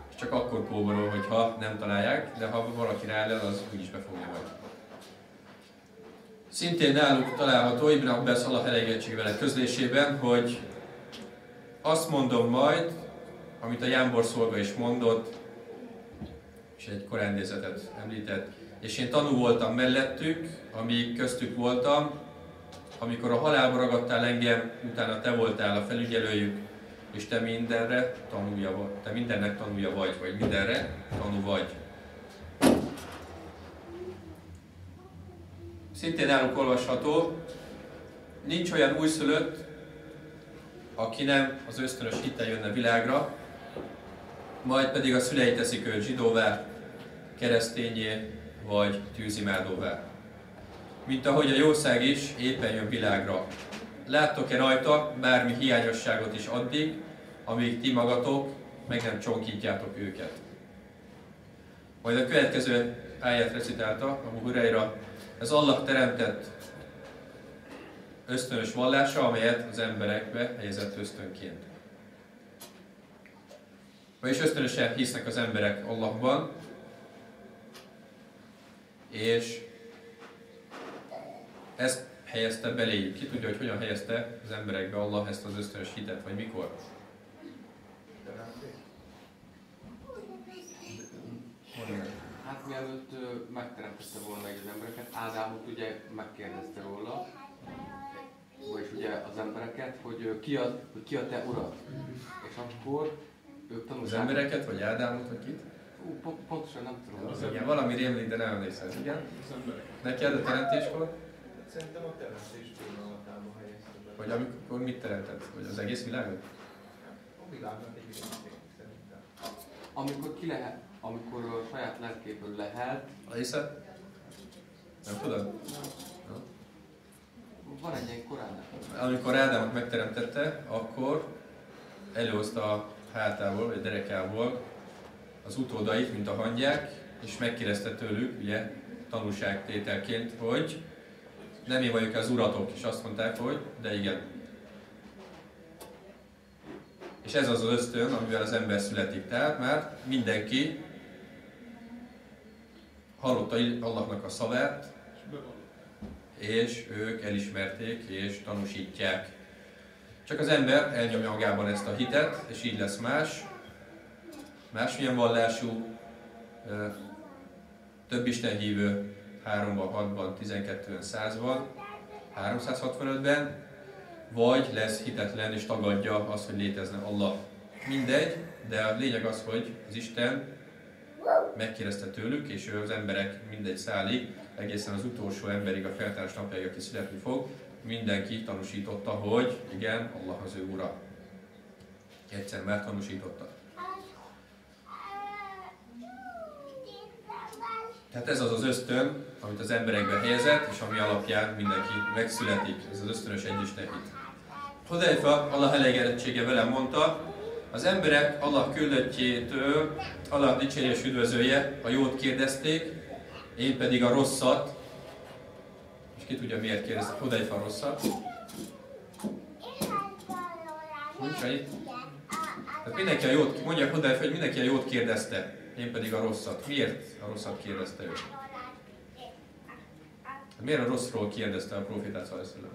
Speaker 1: és csak akkor kóborol, hogyha nem találják, de ha valaki rááll, az úgyis befogja majd. Szintén náluk található Ibn Abbas Allah elégedség vele közlésében, hogy azt mondom majd, amit a Jámbor szolga is mondott, és egy korendézetet említett, és én tanú voltam mellettük, amíg köztük voltam, amikor a halálba ragadtál engem, utána te voltál a felügyelőjük, és te mindenre tanulja vagy, te mindennek tanulja vagy, vagy mindenre tanú vagy. Szintén nálunk olvasható, nincs olyan újszülött, aki nem az ösztönös hitel jönne világra, majd pedig a szülei teszik őt zsidóvá, keresztényé vagy tűzimádóvá. Mint ahogy a jószág is éppen jön világra. Láttok-e rajta bármi hiányosságot is addig, amíg ti magatok meg nem csonkítjátok őket. Majd a következő áját recitálta, a Hureyra, ez Allah teremtett ösztönös vallása, amelyet az emberekbe helyezett ösztönként. Vagyis ösztönösen hisznek az emberek Allahban, és ezt helyezte beléjük. Ki tudja, hogy hogyan helyezte az emberekbe Allah ezt az ösztönös hitet, vagy mikor?
Speaker 2: Hát mielőtt megteremtette volna meg az embereket, Ádámot ugye megkérdezte róla, vagyis ugye az embereket, hogy ki a, hogy ki a te urad. És akkor ők tanulták.
Speaker 1: Az embereket, vagy Ádámot, vagy kit?
Speaker 2: Pontosan nem tudom.
Speaker 1: Az igen, valami rémlik, de nem emlékszem. Igen? Neked a teremtéskor?
Speaker 3: Szerintem a teremtés pillanatába helyezte be.
Speaker 1: Vagy amikor mit teremtett? Vagy az egész világot?
Speaker 3: A világnak egy részét szerintem.
Speaker 2: Amikor ki lehet, amikor a saját lelkéből lehet,
Speaker 1: Alisa? Nem tudod?
Speaker 2: van egy ilyen korán.
Speaker 1: Amikor Ádámot megteremtette, akkor előhozta a hátából, vagy derekából az utódait, mint a hangyák, és megkérdezte tőlük, ugye, tanúságtételként, hogy nem én vagyok az uratok, és azt mondták, hogy de igen. És ez az az ösztön, amivel az ember születik. Tehát már mindenki hallotta Allahnak a szavát, és ők elismerték és tanúsítják. Csak az ember elnyomja magában ezt a hitet, és így lesz más, másmilyen vallású, több Isten hívő 3-ban, 6-ban, 12-ben, 100-ban, 365-ben, vagy lesz hitetlen és tagadja azt, hogy létezne Allah. Mindegy, de a lényeg az, hogy az Isten megkérdezte tőlük, és az emberek mindegy szálig, egészen az utolsó emberig a feltárás napjáig, aki születni fog, mindenki tanúsította, hogy igen, Allah az ő ura. Egyszer már tanúsította. Tehát ez az az ösztön, amit az emberekbe helyezett, és ami alapján mindenki megszületik. Ez az ösztönös egyisten hit. Hodejfa, Allah elégedettsége velem mondta, az emberek Allah küldöttjétől, Allah dicsérés üdvözölje, a jót kérdezték, én pedig a rosszat, és ki tudja miért kérdezték, Hodejfa a rosszat. Nincs Tehát mindenki a jót, mondják Hodejfa, hogy mindenki a jót kérdezte én pedig a rosszat. Miért a rosszat kérdezte ő? Miért a rosszról kérdezte a profétát Szaleszülő?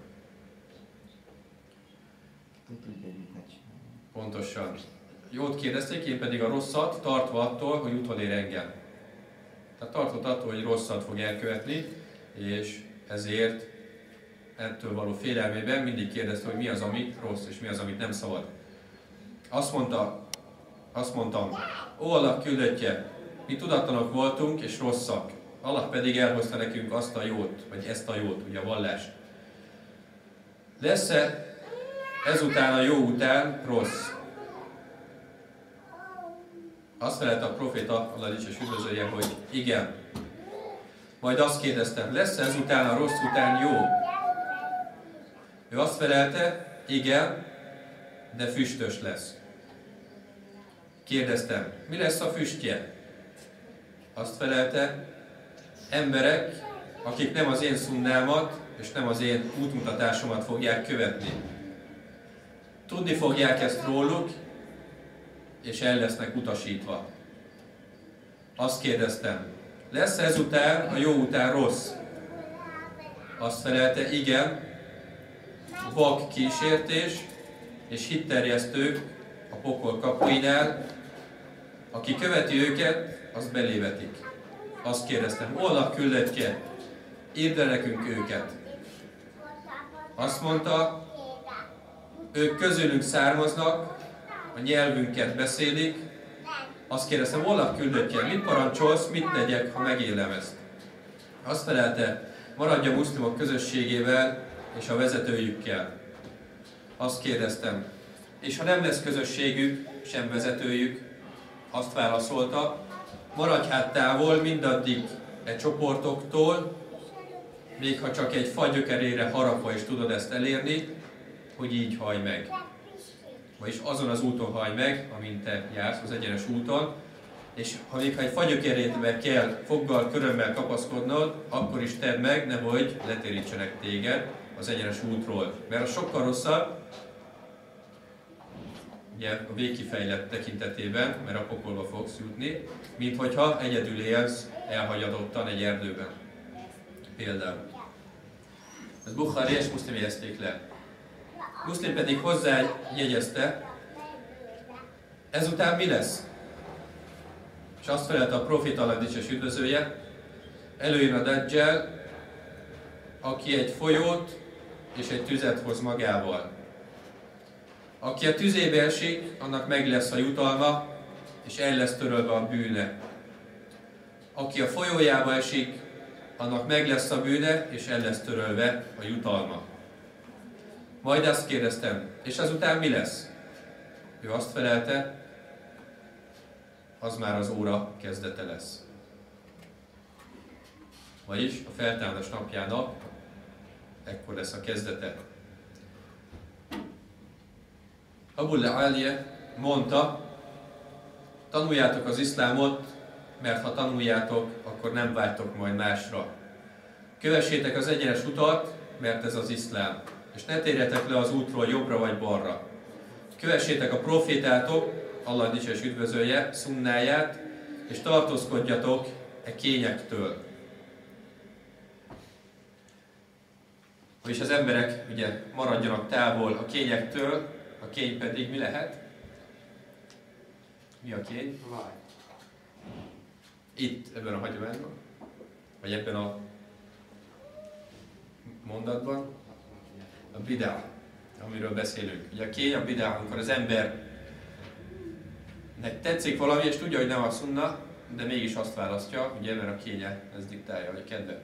Speaker 1: Pontosan. jót kérdezték, én pedig a rosszat, tartva attól, hogy utolér engem. Tehát tartott attól, hogy rosszat fog elkövetni, és ezért ettől való félelmében mindig kérdezte, hogy mi az, ami rossz, és mi az, amit nem szabad. Azt mondta, azt mondtam, ó Allah küldöttje, mi tudatlanok voltunk és rosszak. Allah pedig elhozta nekünk azt a jót, vagy ezt a jót, ugye a vallást. Lesz-e ezután a jó után rossz? Azt felelt a proféta, Allah is üdvözölje, hogy igen. Majd azt kérdeztem, lesz ezután a rossz után jó? Ő azt felelte, igen, de füstös lesz. Kérdeztem, mi lesz a füstje? Azt felelte, emberek, akik nem az én szunnámat és nem az én útmutatásomat fogják követni. Tudni fogják ezt róluk, és el lesznek utasítva. Azt kérdeztem, lesz ezután a jó után rossz? Azt felelte, igen, vak kísértés és hitterjesztők a pokol kapuinál, aki követi őket, az belévetik. Azt kérdeztem, holnap küldetje, írd nekünk őket. Azt mondta, ők közülünk származnak, a nyelvünket beszélik. Azt kérdeztem, holnap küldetje, mit parancsolsz, mit tegyek, ha megélem ezt? Azt felelte, maradj a muszlimok közösségével és a vezetőjükkel. Azt kérdeztem, és ha nem lesz közösségük, sem vezetőjük, azt válaszolta, maradj hát távol mindaddig e csoportoktól, még ha csak egy fagyökerére harapva is tudod ezt elérni, hogy így haj meg. Vagyis azon az úton haj meg, amint te jársz, az egyenes úton, és ha még ha egy fagyökerébe kell foggal, körömmel kapaszkodnod, akkor is tedd meg, nehogy letérítsenek téged az egyenes útról. Mert a sokkal rosszabb, ugye a végkifejlett tekintetében, mert a pokolba fogsz jutni, mint hogyha egyedül élsz elhagyadottan egy erdőben. Például. Ez Bukhari és Muszlim le. Muszlim pedig hozzá jegyezte, ezután mi lesz? És azt felelte a profita Allah és üdvözője, előjön a Dajjal, aki egy folyót és egy tüzet hoz magával. Aki a tüzébe esik, annak meg lesz a jutalma, és el lesz törölve a bűne. Aki a folyójába esik, annak meg lesz a bűne, és el lesz törölve a jutalma. Majd azt kérdeztem, és azután mi lesz? Ő azt felelte, az már az óra kezdete lesz. Vagyis a feltámadás napjának ekkor lesz a kezdete. Abul Aliye mondta, tanuljátok az iszlámot, mert ha tanuljátok, akkor nem vágytok majd másra. Kövessétek az egyenes utat, mert ez az iszlám. És ne térjetek le az útról jobbra vagy balra. Kövessétek a profétátok, Allah dicses üdvözölje, szunnáját, és tartózkodjatok e kényektől. Vagyis az emberek ugye maradjanak távol a kényektől, a kény pedig mi lehet? Mi a kény?
Speaker 2: Vaj.
Speaker 1: Itt, ebben a hagyományban? Vagy ebben a mondatban? A bidá, amiről beszélünk. Ugye a kény a bidá, amikor az ember tetszik valami, és tudja, hogy nem a szunna, de mégis azt választja, ugye mert a kénye ez diktálja, vagy kedve.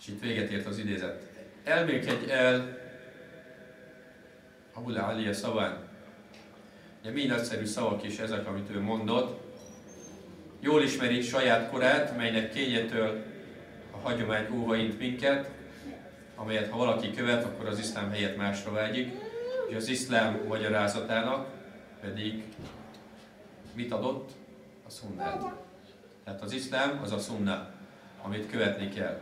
Speaker 1: És itt véget ért az idézet. Elmélkedj el Abu Aliya szaván. Ugye mi nagyszerű szavak is ezek, amit ő mondott. Jól ismeri saját korát, melynek kényetől a hagyomány óvaint minket, amelyet ha valaki követ, akkor az iszlám helyett másra vágyik, és az iszlám magyarázatának pedig mit adott? A sunnát. Tehát az iszlám az a sunna, amit követni kell.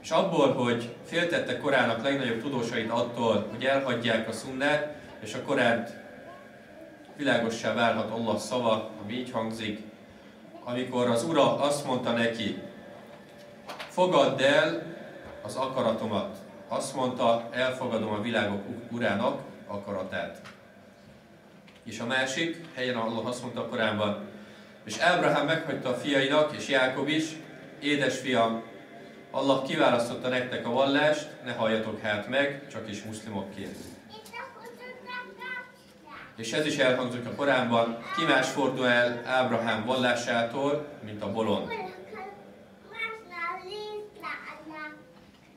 Speaker 1: És abból, hogy féltette korának legnagyobb tudósait attól, hogy elhagyják a szunnát, és a Koránt világossá válhat Allah szava, ami így hangzik, amikor az Ura azt mondta neki, fogadd el az akaratomat. Azt mondta, elfogadom a világok urának akaratát. És a másik helyen, Allah azt mondta korábban, és Ábrahám meghagyta a fiainak, és Jákob is, édesfiam, Allah kiválasztotta nektek a vallást, ne halljatok hát meg, csak is muszlimokként. És ez is elhangzott a korábban, ki más fordul el Ábrahám vallásától, mint a bolond.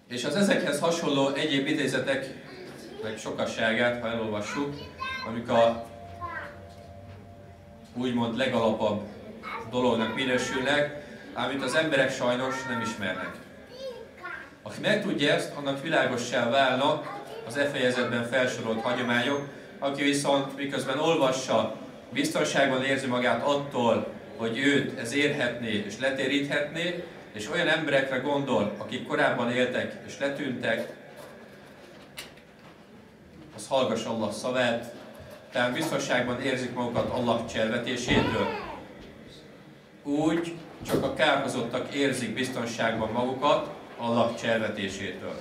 Speaker 1: És az ezekhez hasonló egyéb idézetek, meg sokasságát, ha elolvassuk, amik a úgymond legalapabb dolognak minősülnek, amit az emberek sajnos nem ismernek. Aki megtudja ezt, annak világossá válnak az e fejezetben felsorolt hagyományok, aki viszont miközben olvassa, biztonságban érzi magát attól, hogy őt ez érhetné és letéríthetné, és olyan emberekre gondol, akik korábban éltek és letűntek, az hallgass Allah szavát, tehát biztonságban érzik magukat Allah cselvetésétől. Úgy csak a kárhozottak érzik biztonságban magukat Allah cselvetésétől.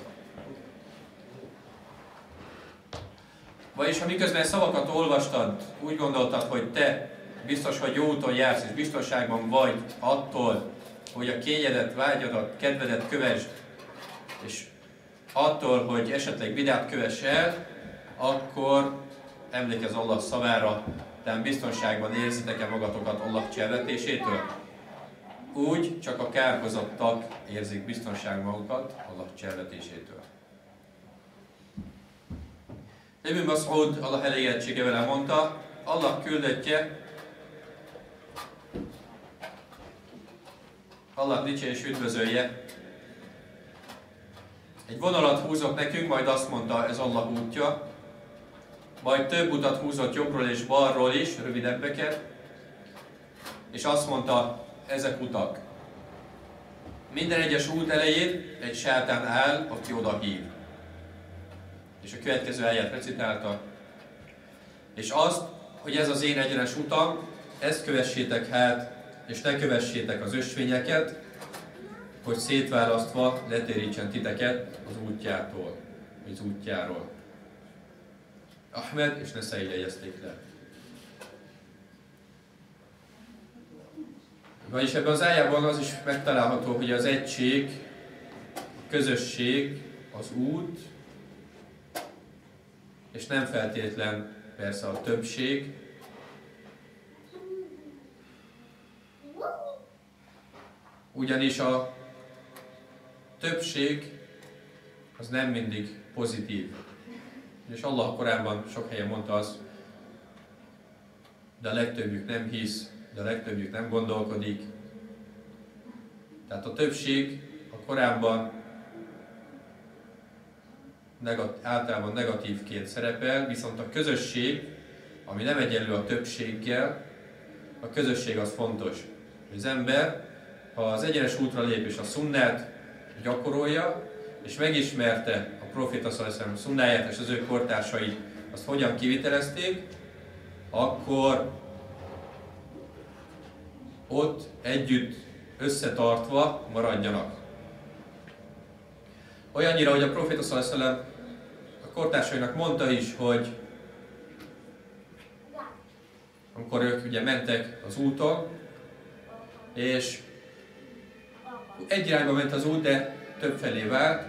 Speaker 1: Vagyis ha miközben szavakat olvastad, úgy gondoltad, hogy te biztos, hogy jó úton jársz, és biztonságban vagy attól, hogy a kényedet, vágyadat, kedvedet kövesd, és attól, hogy esetleg bidát kövess el, akkor emlékezz Allah szavára, tehát biztonságban érzitek-e magatokat Allah cselvetésétől? Úgy csak a kárhozottak érzik biztonságban magukat Allah cselvetésétől. Ibn Mas'ud Allah elégedettségevel mondta, Allah küldetje, Allah dicsé és üdvözölje. Egy vonalat húzott nekünk, majd azt mondta, ez Allah útja, majd több utat húzott jobbról és balról is, rövidebbeket, és azt mondta, ezek utak. Minden egyes út elején egy sátán áll, aki oda hív. És a következő helyet recitálta. És azt, hogy ez az én egyenes utam, ezt kövessétek hát, és ne kövessétek az ösvényeket, hogy szétválasztva letérítsen titeket az útjától, az útjáról. Ahmed és Neszei jegyezték le. Vagyis ebben az ájában az is megtalálható, hogy az egység, a közösség, az út, és nem feltétlen persze a többség, ugyanis a többség az nem mindig pozitív. És Allah korábban sok helyen mondta az, de a legtöbbjük nem hisz, de a legtöbbjük nem gondolkodik. Tehát a többség a korábban negat, általában negatívként szerepel, viszont a közösség, ami nem egyenlő a többséggel, a közösség az fontos. Az ember, az egyenes útra lép és a szunnát gyakorolja, és megismerte a profita szaleszem szunnáját és az ő kortársai azt hogyan kivitelezték, akkor ott együtt összetartva maradjanak. Olyannyira, hogy a proféta szaleszem a kortársainak mondta is, hogy amikor ők ugye mentek az úton, és egy irányba ment az út, de több felé vált,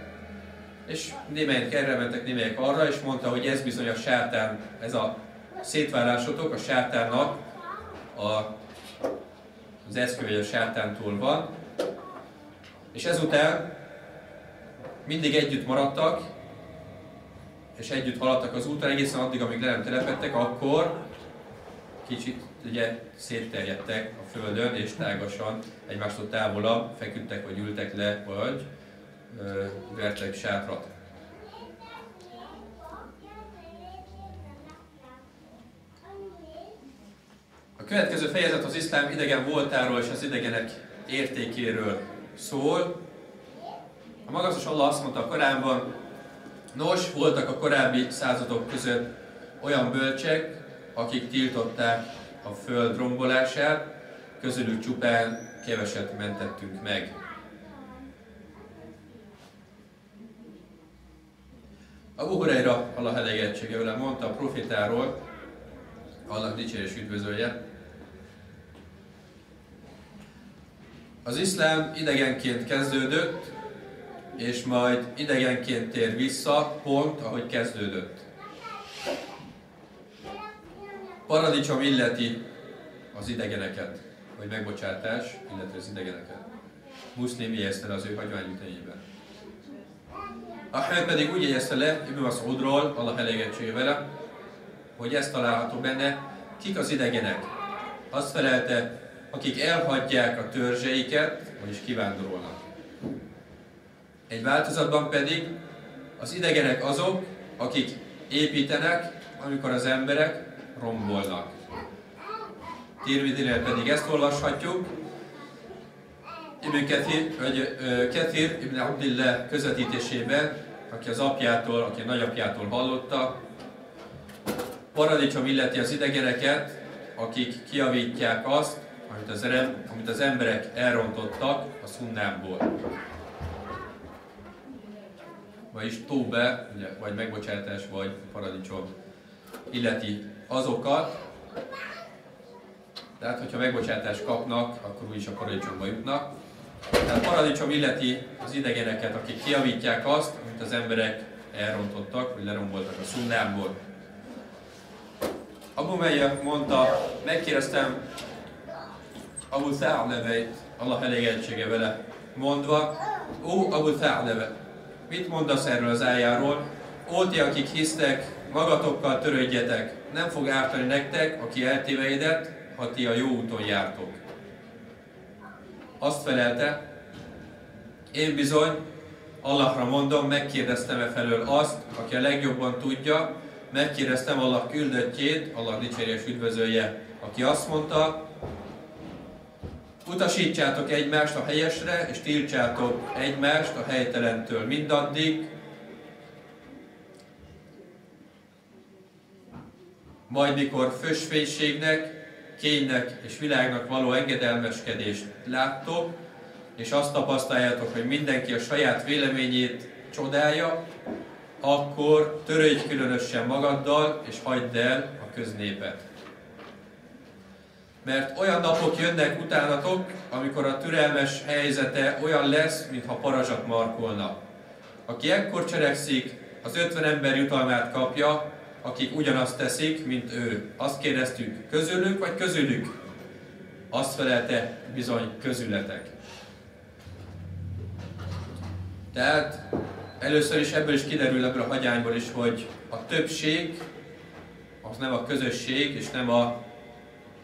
Speaker 1: és némelyek erre mentek, némelyek arra, és mondta, hogy ez bizony a sátán, ez a szétválásotok a sátánnak a, az eszköve a sátántól van. És ezután mindig együtt maradtak, és együtt haladtak az úton egészen addig, amíg le nem telepettek, akkor kicsit ugye szétterjedtek földön, és tágasan egymástól távolabb feküdtek, vagy ültek le, vagy ö, vertek sátrat. A következő fejezet az iszlám idegen voltáról és az idegenek értékéről szól. A magasztos Allah azt mondta a Koránban, nos, voltak a korábbi századok között olyan bölcsek, akik tiltották a föld rombolását, közülük csupán keveset mentettünk meg. Abu Huraira, Allah elégettsége vele mondta a profitáról, Allah dicsér és üdvözölje. Az iszlám idegenként kezdődött, és majd idegenként tér vissza, pont ahogy kezdődött. Paradicsom illeti az idegeneket, vagy megbocsátás, illetve az idegeneket. Muszlim jegyezte az ő hagyványütejében. Ahmed pedig úgy jegyezte le Ibn Mas'udról, Allah elégettsége vele, hogy ezt található benne, kik az idegenek. Azt felelte, akik elhagyják a törzseiket, vagyis kivándorolnak. Egy változatban pedig az idegenek azok, akik építenek, amikor az emberek rombolnak. Tirmidinél pedig ezt olvashatjuk, Ibn Kathir, vagy Kathir Ibn Abdillah közvetítésében, aki az apjától, aki a nagyapjától hallotta, paradicsom illeti az idegeneket, akik kiavítják azt, amit az, amit az emberek elrontottak a szunnámból. Vagyis tóbe, vagy megbocsátás, vagy paradicsom illeti azokat, tehát, hogyha megbocsátást kapnak, akkor úgyis a paradicsomba jutnak. Tehát paradicsom illeti az idegeneket, akik kiavítják azt, amit az emberek elrontottak, vagy leromboltak a szunnámból. Abu Meya mondta, megkérdeztem Abu Tha'lebeit, Allah elégedettsége vele, mondva, Ó, Abu Tha'lebe, mit mondasz erről az ájáról? Ó, ti, akik hisztek, magatokkal törődjetek, nem fog ártani nektek, aki eltévejedett, ha ti a jó úton jártok. Azt felelte, én bizony, Allahra mondom, megkérdeztem e felől azt, aki a legjobban tudja, megkérdeztem Allah küldöttjét, Allah dicsérje és üdvözölje, aki azt mondta, utasítsátok egymást a helyesre, és tiltsátok egymást a helytelentől mindaddig, majd mikor fösvénységnek, kénynek és világnak való engedelmeskedést láttok, és azt tapasztaljátok, hogy mindenki a saját véleményét csodálja, akkor törődj különösen magaddal, és hagyd el a köznépet. Mert olyan napok jönnek utánatok, amikor a türelmes helyzete olyan lesz, mintha parazsat markolna. Aki ekkor cselekszik, az ötven ember jutalmát kapja, akik ugyanazt teszik, mint ő. Azt kérdeztük, közülünk vagy közülük? Azt felelte, bizony közületek. Tehát először is ebből is kiderül ebből a hagyányból is, hogy a többség az nem a közösség, és nem a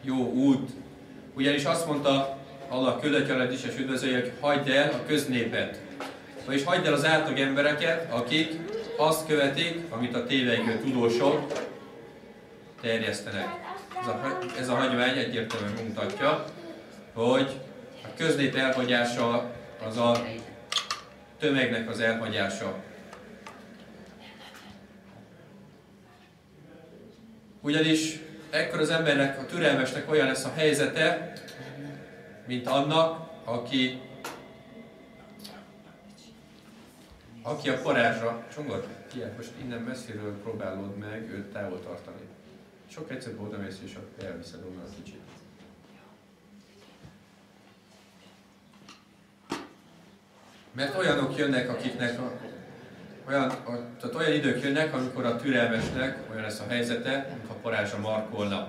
Speaker 1: jó út. Ugyanis azt mondta Allah küldött is, és üdvözölje, hogy hagyd el a köznépet. Vagyis hagyd el az átlag embereket, akik azt követik, amit a téveikből tudósok terjesztenek. Ez a, ez a hagyomány egyértelműen mutatja, hogy a köznép elhagyása az a tömegnek az elhagyása. Ugyanis ekkor az embernek, a türelmesnek olyan lesz a helyzete, mint annak, aki aki a parázsra, Csongor, ilyen, most innen messziről próbálod meg őt távol tartani. Sok egyszerűbb oda mész és elviszed onnan kicsit. Mert olyanok jönnek, akiknek a, olyan, a, tehát olyan idők jönnek, amikor a türelmesnek olyan lesz a helyzete, mintha parázsa markolna.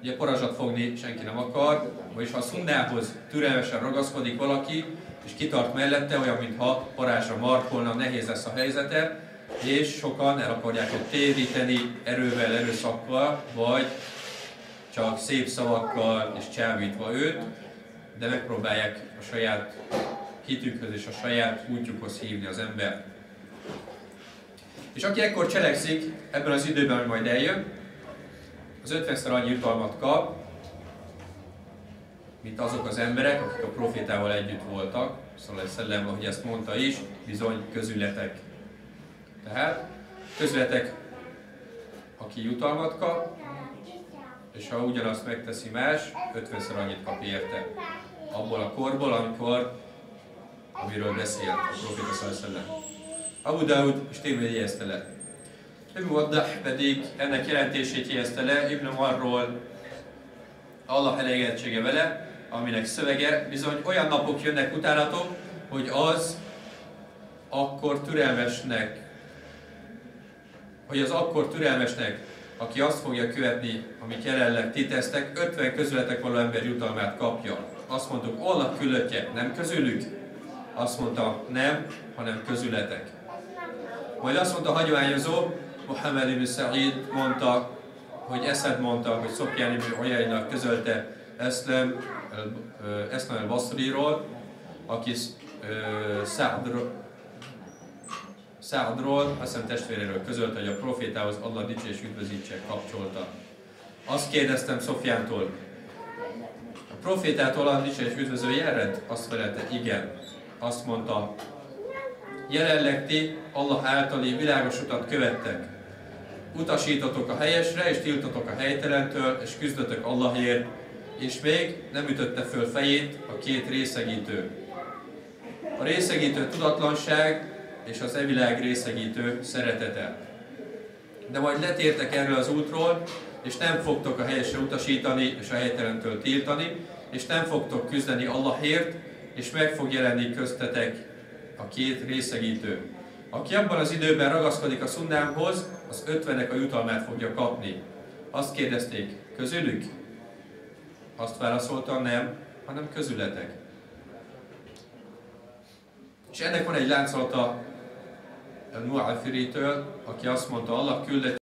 Speaker 1: Ugye parazsat fogni senki nem akar, vagyis ha a szundához türelmesen ragaszkodik valaki, és kitart mellette, olyan, mintha parázsra markolna, nehéz lesz a helyzete, és sokan el akarják őt téríteni erővel, erőszakkal, vagy csak szép szavakkal és csábítva őt, de megpróbálják a saját hitükhöz és a saját útjukhoz hívni az ember. És aki ekkor cselekszik, ebben az időben, hogy majd eljön, az 50-szer annyi jutalmat kap, mint azok az emberek, akik a profétával együtt voltak, szóval szellem, ahogy ezt mondta is, bizony közületek. Tehát közületek, aki jutalmat kap, és ha ugyanazt megteszi más, 50-szer annyit kap érte. Abból a korból, amikor, amiről beszélt a proféta szellem. Abu Daud és Tévé jegyezte le. Ibn pedig ennek jelentését jegyezte le Ibn Marról Allah elégedettsége vele, aminek szövege bizony olyan napok jönnek utánatok, hogy az akkor türelmesnek, hogy az akkor türelmesnek, aki azt fogja követni, amit jelenleg ti tesztek, 50 közületek való ember jutalmát kapja. Azt mondtuk, Allah küldöttje, nem közülük? Azt mondta, nem, hanem közületek. Majd azt mondta a hagyományozó, Mohamed ibn Sa'id mondta, hogy Eszed mondta, hogy Szopján ibn Uyayna közölte Eszlem, Eszlem el Basriról, aki Száadról, Hassan testvéréről közölte, hogy a profétához Allah dicsés üdvözítse kapcsolta. Azt kérdeztem Szofjántól, a profétától Allah dicsés üdvözölje ered? Azt felelte, igen. Azt mondta, jelenleg ti Allah általi világos utat követtek. Utasítotok a helyesre, és tiltotok a helytelentől, és küzdötök Allahért, és még nem ütötte föl fejét a két részegítő. A részegítő tudatlanság és az evilág részegítő szeretete. De majd letértek erről az útról, és nem fogtok a helyesre utasítani, és a helytelentől tiltani, és nem fogtok küzdeni Allahért, és meg fog jelenni köztetek a két részegítő. Aki abban az időben ragaszkodik a szunnámhoz, az ötvenek a jutalmát fogja kapni. Azt kérdezték, közülük? Azt válaszolta, nem, hanem közületek. És ennek van egy láncolata Nu'afiritől, aki azt mondta, Allah küldött